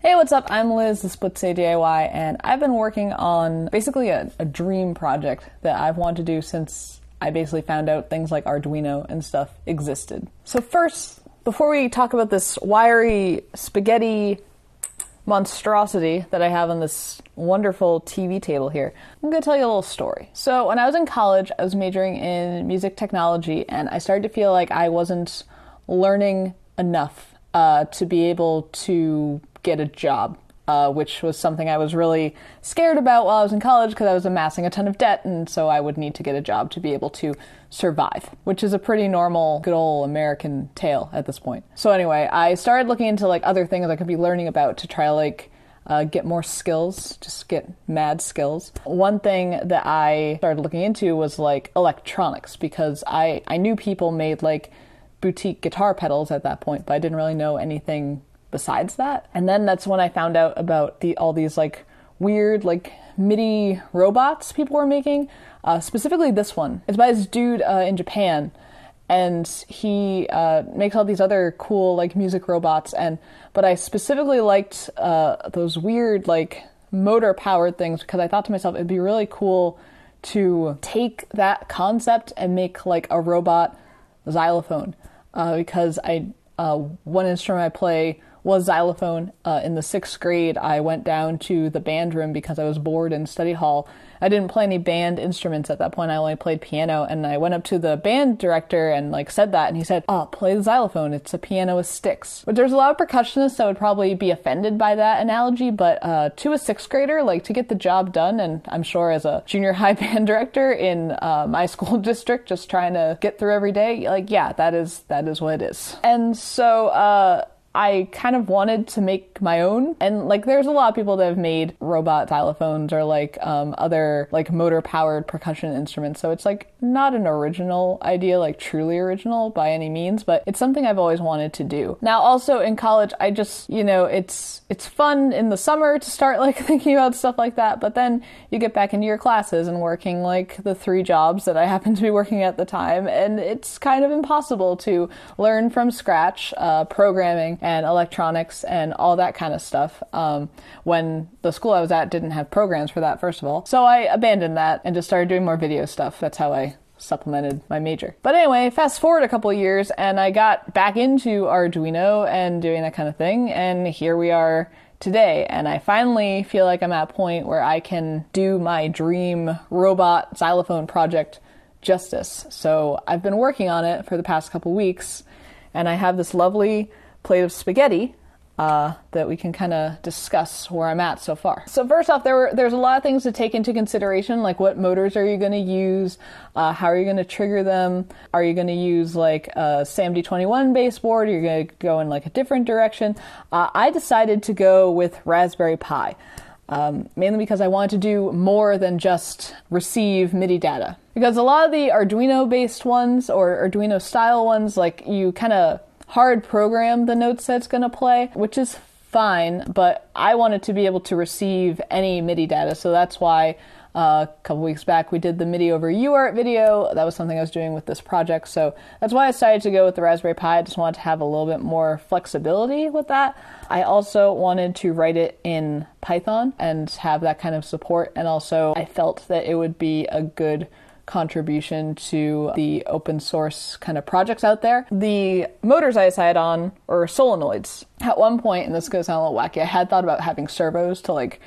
Hey, what's up? I'm Liz, the Blitz City DIY, and I've been working on basically a, a, dream project that I've wanted to do since I basically found out things like Arduino and stuff existed. So, first, before we talk about this wiry spaghetti monstrosity that I have on this wonderful TV table here, I'm to tell you a little story. So, when I was in college, I was majoring in music technology, and I started to feel like I wasn't learning enough uh, to be able to get a job, uh, which was something I was really scared about while I was in college because I was amassing a ton of debt, and so I would need to get a job to be able to survive, which is a pretty normal, good old American tale at this point. So anyway, I started looking into like other things I could be learning about to try like uh, get more skills, just get mad skills. One thing that I started looking into was like electronics because I I knew people made like boutique guitar pedals at that point, but I didn't really know anything besides that. And then that's when I found out about the all these like weird like MIDI robots people were making. Uh, specifically, this one. It's by this dude uh, in Japan, and he uh, makes all these other cool like music robots. And but I specifically liked uh, those weird like motor powered things because I thought to myself it'd be really cool to take that concept and make like a robot xylophone uh, because I uh, one instrument I play was xylophone. Uh, in the sixth grade, I went down to the band room because I was bored in study hall. I didn't play any band instruments at that point. I only played piano, and I went up to the band director and like said that, and he said, "Oh, play the xylophone. It's a piano with sticks." But there's a lot of percussionists that would probably be offended by that analogy. But uh, to a sixth grader, like to get the job done, and I'm sure as a junior high band director in uh, my school district, just trying to get through every day, like yeah, that is that is what it is. And so. I kind of wanted to make my own. And like, there's a lot of people that have made robot xylophones or like um, other like motor powered percussion instruments. So it's like not an original idea, like truly original by any means, but it's something I've always wanted to do. Now, also in college, I just, you know, it's, it's fun in the summer to start like thinking about stuff like that, but then you get back into your classes and working like the three jobs that I happen to be working at the time, and it's kind of impossible to learn from scratch uh, programming and electronics and all that kind of stuff um, when the school I was at didn't have programs for that, first of all. So I abandoned that and just started doing more video stuff. That's how I supplemented my major. But anyway, fast forward a couple years and I got back into Arduino and doing that kind of thing, and here we are today. And I finally feel like I'm at a point where I can do my dream robot xylophone project justice. So I've been working on it for the past couple weeks, and I have this lovely plate of spaghetti uh, that we can kind of discuss where I'm at so far. So first off, there were, there's a lot of things to take into consideration, like what motors are you going to use, uh, how are you going to trigger them, are you going to use like a SAMD21 baseboard, you're going to go in like a different direction. Uh, I decided to go with Raspberry Pi. Um, mainly because I wanted to do more than just receive MIDI data. Because a lot of the Arduino based ones or Arduino style ones, like you kind of hard program the notes set's going to play, which is fine, but I wanted to be able to receive any MIDI data, so that's why uh, a couple weeks back we did the MIDI over UART video. That was something I was doing with this project, so that's why I decided to go with the Raspberry Pi. I just wanted to have a little bit more flexibility with that. I also wanted to write it in Python and have that kind of support, and also I felt that it would be a good contribution to the open source kind of projects out there. The motors I decided on were solenoids. At one point, and this goes sound a little wacky, I had thought about having servos to like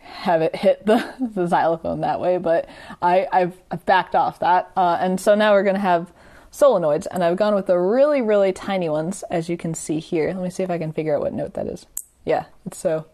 have it hit the, the xylophone that way, but I, have I've backed off that. Uh, and so now we're going to have solenoids, and I've gone with the really, really tiny ones, as you can see here. Let me see if I can figure out what note that is. Yeah, it's so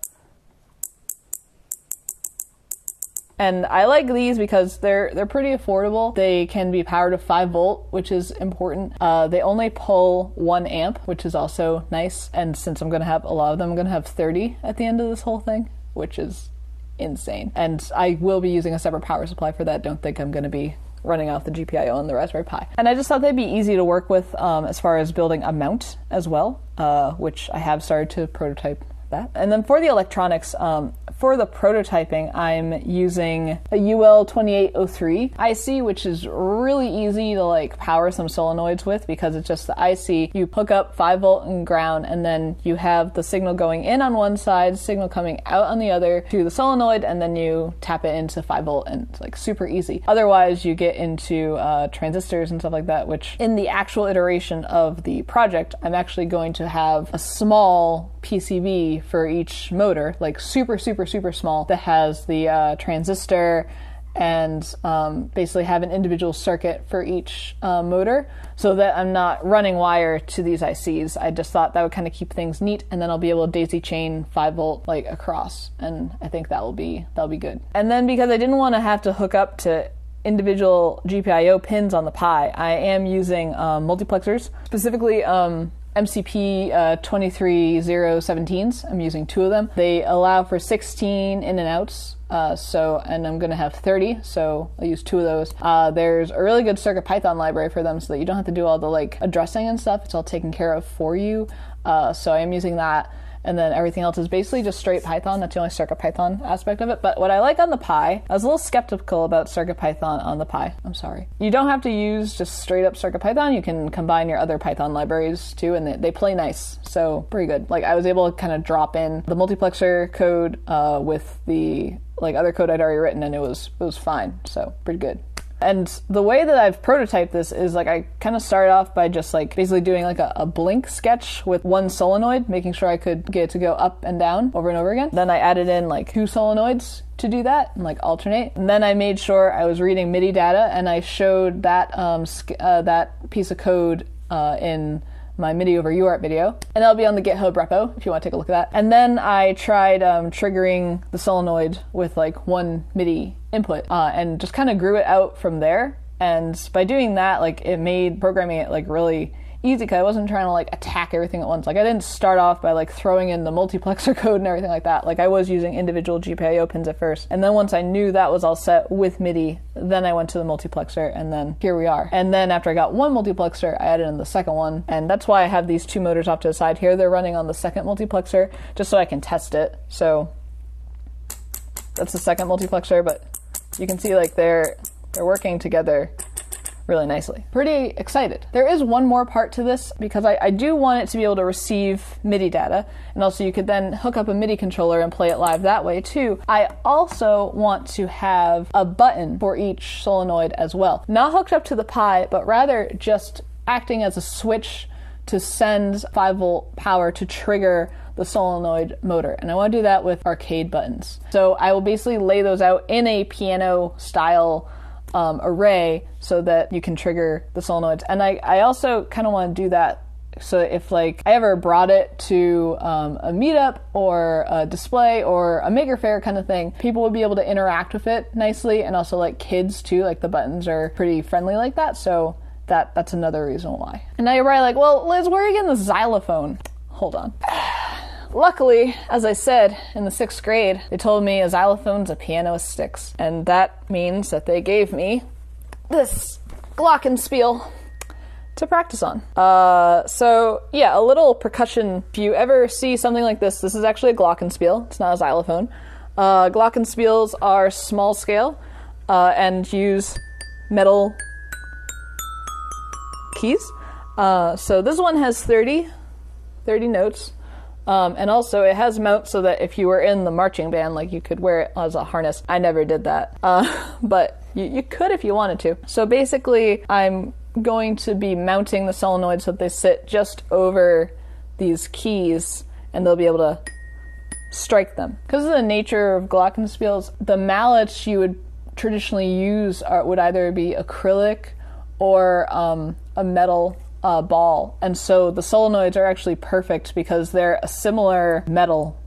And I like these because they're they're pretty affordable. They can be powered to 5 volt, which is important. Uh, they only pull 1 amp, which is also nice. And since I'm going to have a lot of them, I'm going to have 30 at the end of this whole thing, which is insane. And I will be using a separate power supply for that. Don't think I'm going to be running off the GPIO on the Raspberry Pi. And I just thought they'd be easy to work with um, as far as building a mount as well, uh, which I have started to prototype that. And then for the electronics, um, for the prototyping, I'm using a ULN2803 IC, which is really easy to like power some solenoids with because it's just the IC. You hook up 5 volt and ground, and then you have the signal going in on one side, signal coming out on the other to the solenoid, and then you tap it into 5 volt, and it's like super easy. Otherwise, you get into uh, transistors and stuff like that, which in the actual iteration of the project, I'm actually going to have a small PCB for each motor, like super, super, super small, that has the uh, transistor and um, basically have an individual circuit for each uh, motor so that I'm not running wire to these ICs. I just thought that would kind of keep things neat and then I'll be able to daisy chain 5 volt like across and I think that will be that'll be good. And then because I didn't want to have to hook up to individual GPIO pins on the Pi, I am using um, multiplexers, specifically um, MCP uh, 23017s. I'm using two of them. They allow for 16 in and outs. Uh, so, and I'm going to have 30, so I'll use two of those. Uh, there's a really good Circuit Python library for them so that you don't have to do all the like addressing and stuff. It's all taken care of for you. Uh, so I am using that and then everything else is basically just straight Python. That's the only Circuit Python aspect of it. But what I like on the Pi, I was a little skeptical about Circuit Python on the Pi. I'm sorry. You don't have to use just straight up Circuit Python. You can combine your other Python libraries too, and they, they play nice. So pretty good. Like I was able to kind of drop in the multiplexer code uh, with the like other code I'd already written, and it was it was fine. So pretty good. And the way that I've prototyped this is like I kind of started off by just like basically doing like a, a, blink sketch with one solenoid, making sure I could get it to go up and down over and over again. Then I added in like two solenoids to do that and like alternate. And then I made sure I was reading MIDI data and I showed that um, uh, that piece of code uh, in my MIDI over UART video, and that'll be on the GitHub repo if you want to take a look at that. And then I tried um, triggering the solenoid with like one MIDI input uh, and just kind of grew it out from there. And by doing that, like it made programming it like really easy because I wasn't trying to like attack everything at once. Like I didn't start off by like throwing in the multiplexer code and everything like that. Like I was using individual GPIO pins at first. And then once I knew that was all set with MIDI, then I went to the multiplexer and then here we are. And then after I got one multiplexer, I added in the second one. And that's why I have these two motors off to the side here. They're running on the second multiplexer just so I can test it. So that's the second multiplexer, but you can see like they're they're working together really nicely. Pretty excited. There is one more part to this because I, I, do want it to be able to receive MIDI data, and also you could then hook up a MIDI controller and play it live that way too. I also want to have a button for each solenoid as well. Not hooked up to the Pi, but rather just acting as a switch to send 5 volt power to trigger the solenoid motor. And I want to do that with arcade buttons. So I will basically lay those out in a piano style um, array so that you can trigger the solenoids. And I, I also kind of want to do that so if like I ever brought it to um, a meetup or a display or a maker fair kind of thing, people would be able to interact with it nicely, and also like kids too. Like the buttons are pretty friendly like that, so that that's another reason why. And now you're probably like, well, Liz, where are you getting the xylophone? Hold on. Luckily, as I said in the sixth grade, they told me a xylophone a piano with sticks, and that means that they gave me this glockenspiel to practice on. Uh, so yeah, a little percussion. If you ever see something like this, this is actually a glockenspiel. It's not a xylophone. Uh, glockenspiels are small scale uh, and use metal keys. Uh, so this one has 30, 30 notes. Um, and also, it has mounts so that if you were in the marching band, like you could wear it as a harness. I never did that, uh, but you, you could if you wanted to. So basically, I'm going to be mounting the solenoids so that they sit just over these keys, and they'll be able to strike them. Because of the nature of glockenspiels, the mallets you would traditionally use are, would either be acrylic or um, a metal uh, ball. And so the solenoids are actually perfect because they're a similar metal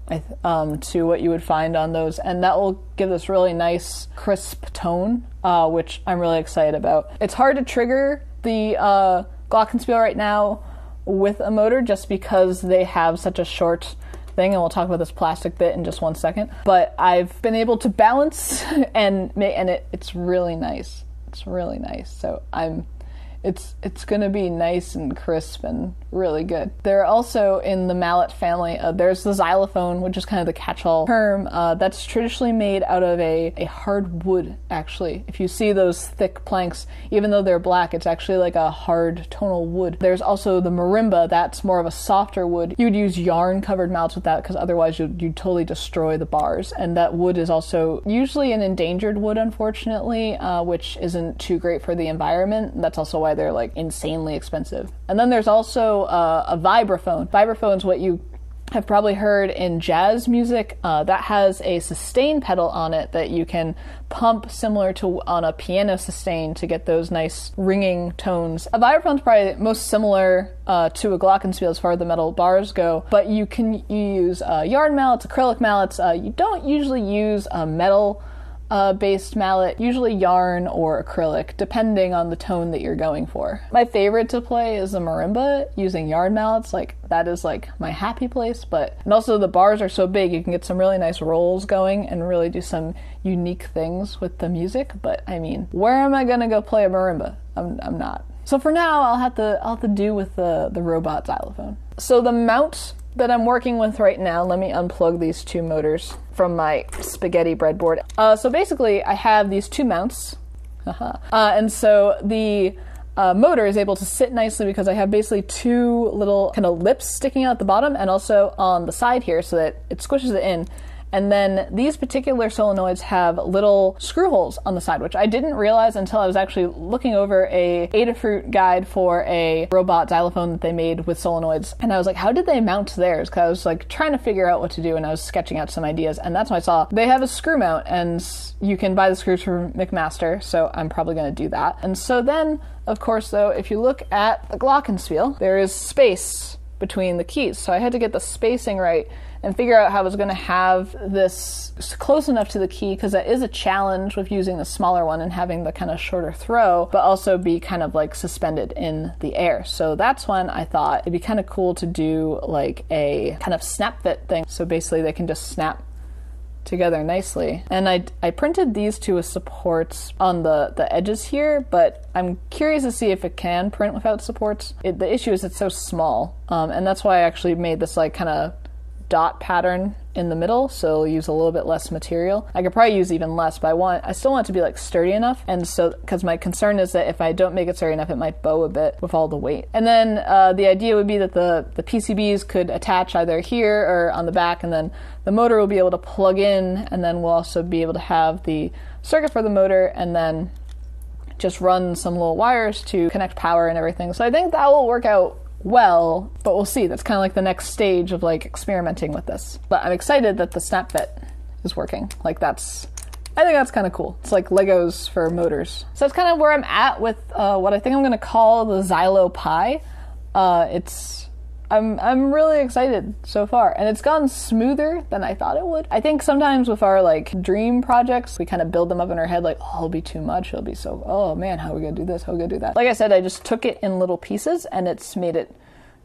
um, to what you would find on those. And that will give this really nice, crisp tone, uh, which I'm really excited about. It's hard to trigger the uh, Glockenspiel right now with a motor just because they have such a short thing and we'll talk about this plastic bit in just one second but i've been able to balance and and it, it's really nice it's really nice so i'm it's it's going to be nice and crisp and really good. They're also in the mallet family. Uh, there's the xylophone, which is kind of the catch-all term. Uh, that's traditionally made out of a, a hard wood. Actually, if you see those thick planks, even though they're black, it's actually like a hard tonal wood. There's also the marimba. That's more of a softer wood. You would use yarn-covered mallets with that because otherwise you'd, you'd totally destroy the bars. And that wood is also usually an endangered wood, unfortunately, uh, which isn't too great for the environment. That's also why they're like insanely expensive. And then there's also uh, a vibraphone. Vibraphone is what you have probably heard in jazz music uh, that has a sustain pedal on it that you can pump similar to on a piano sustain to get those nice ringing tones. A vibraphone is probably most similar uh, to a glockenspiel as far as the metal bars go, but you can you use uh, yarn mallets, acrylic mallets. Uh, you don't usually use a metal uh, based mallet, usually yarn or acrylic, depending on the tone that you're going for. My favorite to play is the marimba using yarn mallets. Like that is like my happy place. But and also the bars are so big, you can get some really nice rolls going and really do some unique things with the music. But I mean, where am I gonna go play a marimba? I'm, I'm not. So for now, I'll have to I'll have to do with the the robot xylophone. So the mount that I'm working with right now, let me unplug these two motors from my spaghetti breadboard. Uh, so basically, I have these two mounts, uh, and so the uh, motor is able to sit nicely because I have basically two little kind of lips sticking out at the bottom and also on the side here so that it squishes it in. And then these particular solenoids have little screw holes on the side, which I didn't realize until I was actually looking over a Adafruit guide for a robot xylophone that they made with solenoids. And I was like, how did they mount theirs? Because I was like trying to figure out what to do and I was sketching out some ideas. And that's when I saw they have a screw mount and you can buy the screws from McMaster. So I'm probably going to do that. And so then, of course, though, if you look at the Glockenspiel, there is space between the keys. So I had to get the spacing right and figure out how I was going to have this close enough to the key because that is a challenge with using the smaller one and having the kind of shorter throw, but also be kind of like suspended in the air. So that's when I thought it'd be kind of cool to do like a kind of snap fit thing. So basically they can just snap together nicely. And I, I printed these two with supports on the, the edges here, but I'm curious to see if it can print without supports. It, the issue is it's so small, um, and that's why I actually made this like kind of dot pattern in the middle, so use a little bit less material. I could probably use even less, but I want I still want it to be like sturdy enough, and so because my concern is that if I don't make it sturdy enough, it might bow a bit with all the weight. And then uh, the idea would be that the the PCBs could attach either here or on the back, and then the motor will be able to plug in, and then we'll also be able to have the circuit for the motor, and then just run some little wires to connect power and everything. So I think that will work out well, but we'll see. That's kind of like the next stage of like experimenting with this. But I'm excited that the snap fit is working. Like that's I think that's kind of cool. It's like Legos for motors. So that's kind of where I'm at with uh, what I think I'm going to call the XyloPi. Uh, it's I'm I'm really excited so far, and it's gone smoother than I thought it would. I think sometimes with our like dream projects, we kind of build them up in our head like, oh, it'll be too much. It'll be so, oh man, how are we gonna do this? How are we gonna do that? Like I said, I just took it in little pieces, and it's made it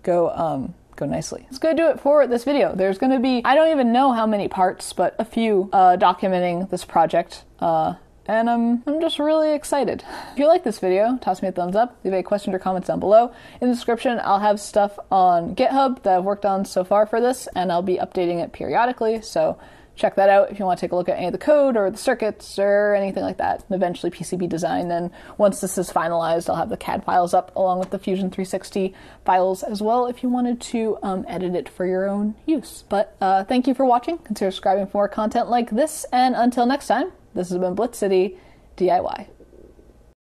go um go nicely. It's gonna do it for this video. There's gonna be I don't even know how many parts, but a few uh, documenting this project. Uh, and I'm, I'm just really excited. If you like this video, toss me a thumbs up, leave a question or comments down below. In the description, I'll have stuff on GitHub that I've worked on so far for this, and I'll be updating it periodically, so check that out if you want to take a look at any of the code or the circuits or anything like that. Eventually PCB design. And once this is finalized, I'll have the CAD files up along with the Fusion 360 files as well if you wanted to um, edit it for your own use. But uh, thank you for watching. Consider subscribing for more content like this. And until next time, this has been Blitz City DIY.